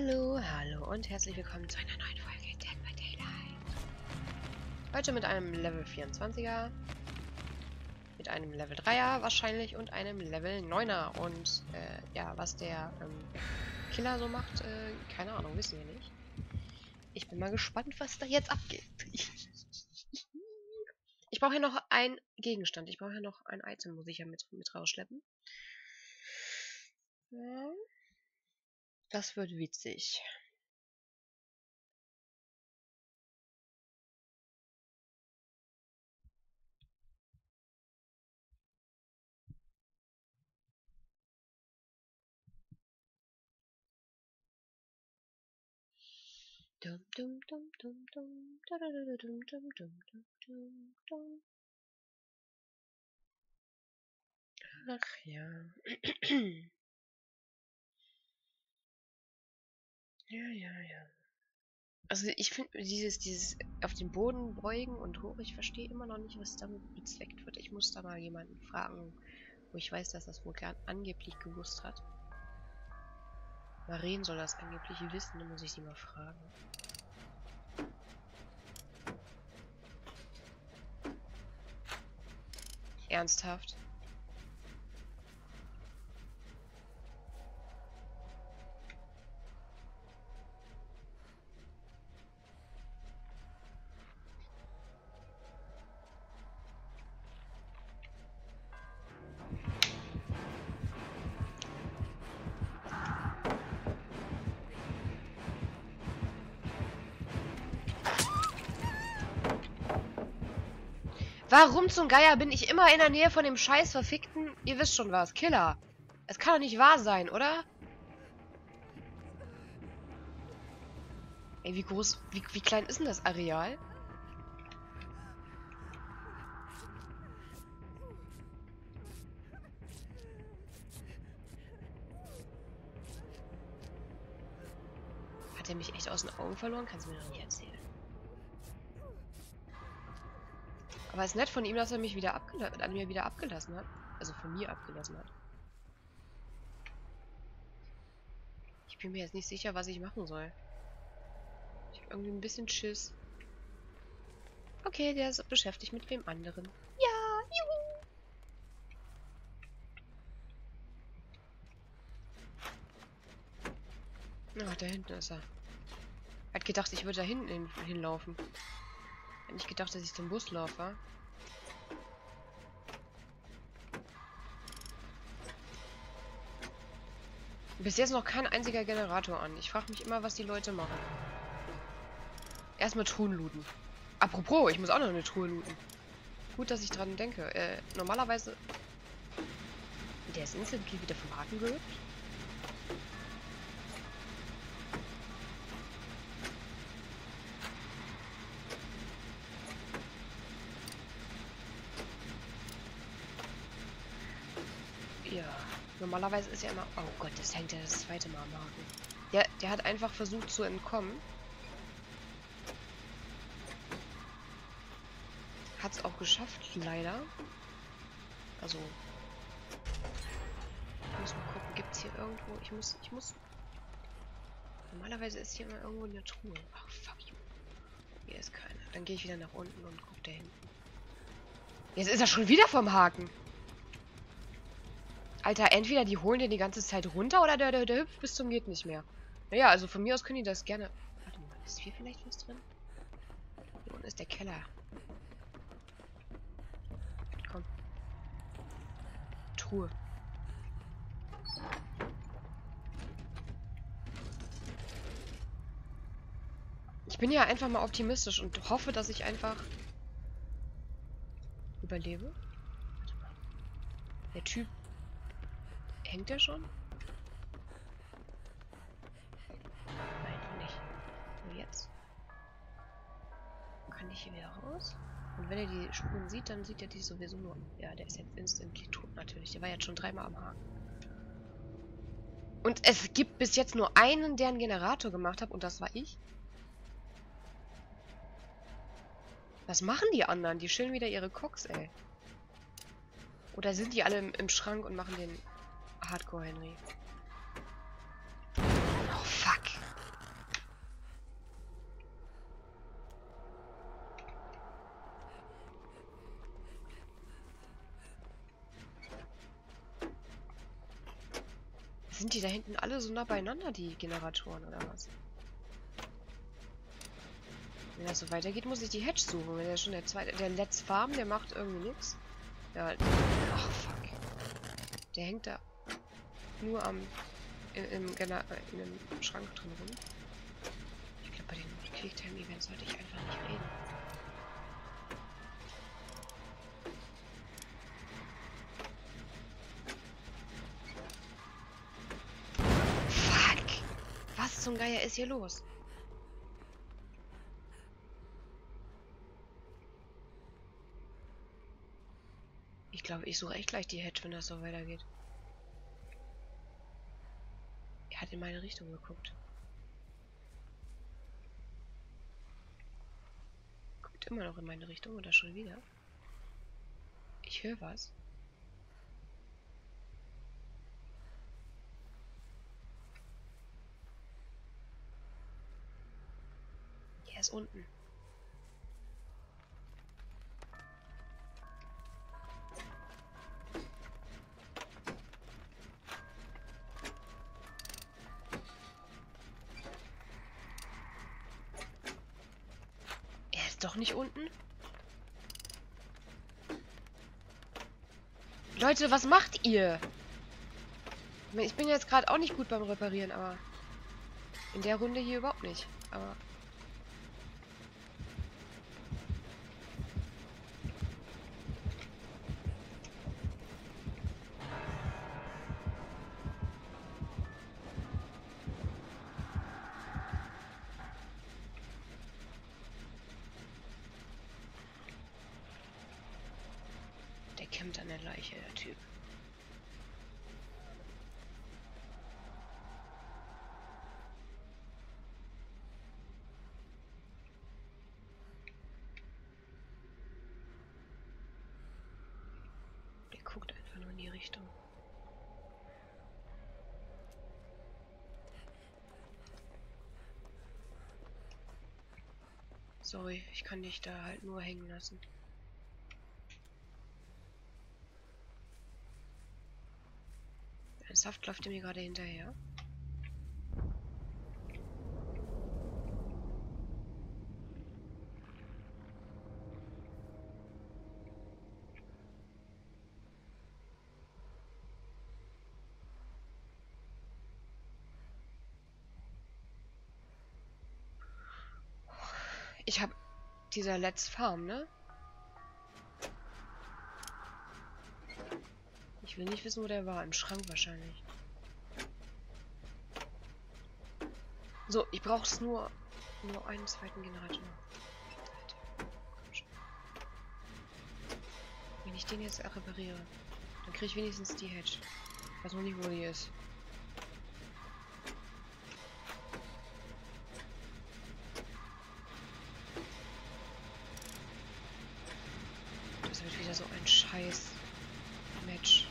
Hallo, hallo und herzlich willkommen zu einer neuen Folge Dead by Daylight. Heute mit einem Level 24er, mit einem Level 3er wahrscheinlich und einem Level 9er. Und äh, ja, was der ähm, Killer so macht, äh, keine Ahnung, wissen wir nicht. Ich bin mal gespannt, was da jetzt abgeht. ich brauche hier noch einen Gegenstand. Ich brauche hier noch ein Item, muss ich ja mit, mit rausschleppen. Ja. Das wird witzig. Dum dum dum dum dum da da da dum dum dum dum dum dum. Ach ja. Ja, ja, ja. Also ich finde dieses, dieses auf den Boden beugen und hoch, ich verstehe immer noch nicht, was damit bezweckt wird. Ich muss da mal jemanden fragen, wo ich weiß, dass das wohl angeblich gewusst hat. Maren soll das angeblich wissen, dann muss ich sie mal fragen. Ernsthaft? Warum zum Geier bin ich immer in der Nähe von dem scheiß verfickten, ihr wisst schon was, Killer? Es kann doch nicht wahr sein, oder? Ey, wie groß, wie, wie klein ist denn das Areal? Hat er mich echt aus den Augen verloren? Kannst du mir doch nicht erzählen. Aber es ist nett von ihm, dass er mich wieder an mir wieder abgelassen hat. Also von mir abgelassen hat. Ich bin mir jetzt nicht sicher, was ich machen soll. Ich habe irgendwie ein bisschen Schiss. Okay, der ist beschäftigt mit wem anderen. Ja, juhu! Ach, da hinten ist er. Hat gedacht, ich würde da hinten hin, hinlaufen. Nicht gedacht, dass ich zum Bus laufe. Bis jetzt noch kein einziger Generator an. Ich frage mich immer, was die Leute machen. Erstmal Truhen looten. Apropos, ich muss auch noch eine Truhe looten. Gut, dass ich dran denke. Äh, normalerweise... Der ist instantly wieder vom Haken gehüpft. Normalerweise ist ja immer... Oh Gott, das hängt ja das zweite Mal am Haken. Der, der hat einfach versucht zu entkommen. Hat es auch geschafft, leider. Also... Ich muss mal gucken, gibt es hier irgendwo... Ich muss... Ich muss... Normalerweise ist hier immer irgendwo eine Truhe. Ach, fuck you. Hier ist keine. Dann gehe ich wieder nach unten und gucke da hinten. Jetzt ist er schon wieder vom Haken. Alter, entweder die holen den die ganze Zeit runter oder der, der, der hüpft bis zum geht nicht mehr. Naja, also von mir aus können die das gerne... Warte mal, ist hier vielleicht was drin? Hier unten ist der Keller. Komm. Truhe. Ich bin ja einfach mal optimistisch und hoffe, dass ich einfach überlebe. Der Typ Hängt der schon? Nein, noch nicht. Nur jetzt. Kann ich hier wieder raus? Und wenn er die Spuren sieht, dann sieht er die sowieso nur. Ja, der ist jetzt instantly tot natürlich. Der war jetzt schon dreimal am Haken. Und es gibt bis jetzt nur einen, der einen Generator gemacht hat, und das war ich. Was machen die anderen? Die schillen wieder ihre Cox, ey. Oder sind die alle im, im Schrank und machen den Hardcore Henry. Oh fuck. Sind die da hinten alle so nah beieinander, die Generatoren, oder was? Wenn das so weitergeht, muss ich die Hedge suchen. Wenn der schon der zweite. Der Let's Farm, der macht irgendwie nichts. Ja. Ach, fuck. Der hängt da nur am... Im, im, Gener in dem Schrank drin rum. Ich glaube, bei den Quicktime-Events sollte ich einfach nicht reden. Fuck! Was zum Geier ist hier los? Ich glaube, ich suche echt gleich die Hedge, wenn das so weitergeht. Er hat in meine Richtung geguckt. Guckt immer noch in meine Richtung oder schon wieder? Ich höre was. Er ist unten. Nicht unten. Leute, was macht ihr? Ich bin jetzt gerade auch nicht gut beim Reparieren, aber in der Runde hier überhaupt nicht. Aber kämmt an der Leiche, der Typ. Der guckt einfach nur in die Richtung. Sorry, ich kann dich da halt nur hängen lassen. Ernsthaft läuft mir gerade hinterher? Ich habe dieser Let's Farm, ne? Will nicht wissen, wo der war. Im Schrank wahrscheinlich. So, ich brauche es nur, nur einen zweiten Generator. Wenn ich den jetzt repariere, dann kriege ich wenigstens die Hedge. Ich weiß noch nicht, wo die ist. Das wird wieder so ein scheiß Match.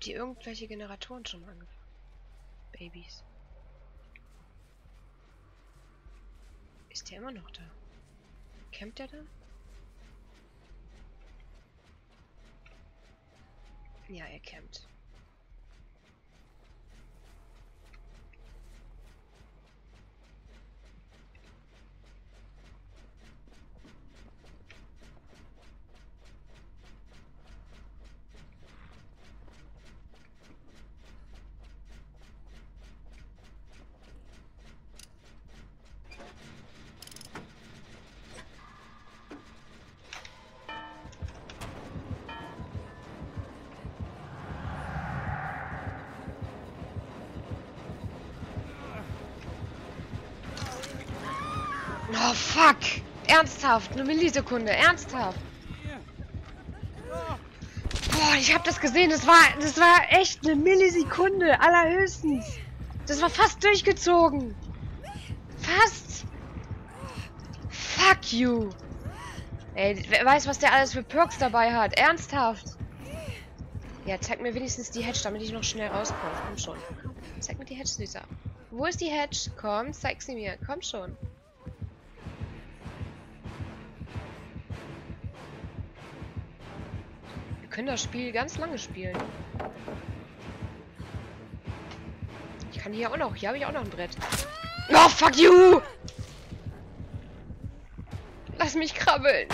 Habt ihr irgendwelche Generatoren schon angefangen? Babys. Ist der immer noch da? Campt der da? Ja, er campt. Oh, fuck! Ernsthaft, eine Millisekunde, ernsthaft! Boah, ich habe das gesehen. Das war, das war echt eine Millisekunde, allerhöchstens. Das war fast durchgezogen. Fast. Fuck you. Ey, wer weiß, was der alles für Perks dabei hat. Ernsthaft. Ja, zeig mir wenigstens die Hedge, damit ich noch schnell rauskomme. Komm schon. Zeig mir die Hedge, Süßer. Wo ist die Hedge? Komm, zeig sie mir. Komm schon. Können das Spiel ganz lange spielen. Ich kann hier auch noch. Hier habe ich auch noch ein Brett. Oh, fuck you! Lass mich krabbeln.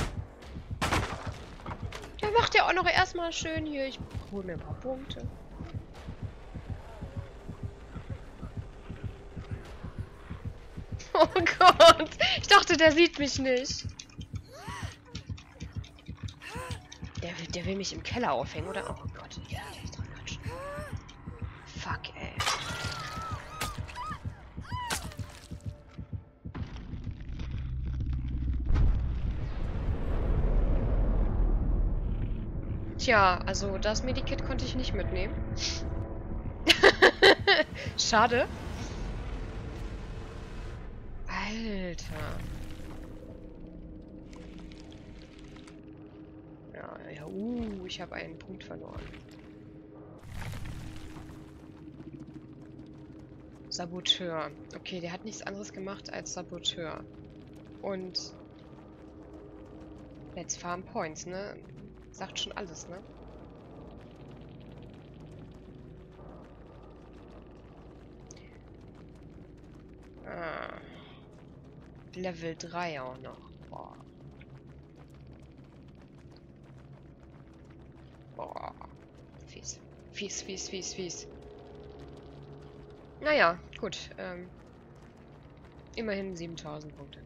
Der macht ja auch noch erstmal schön hier. Ich hole mir ein paar Punkte. Oh Gott. Ich dachte, der sieht mich nicht. Der, will mich im Keller aufhängen, oder? Oh Gott. Der ist doch Quatsch. Fuck, ey. Tja, also das Medikit konnte ich nicht mitnehmen. Schade. Alter. Ja, ja, uh, ich habe einen Punkt verloren. Saboteur. Okay, der hat nichts anderes gemacht als Saboteur. Und Let's Farm Points, ne? Sagt schon alles, ne? Ah. Level 3 auch noch. Boah. Boah. Fies. Fies, fies, fies. Naja, gut. Ähm, immerhin 7000 Punkte.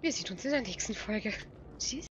Wir sehen uns in der nächsten Folge. Tschüss.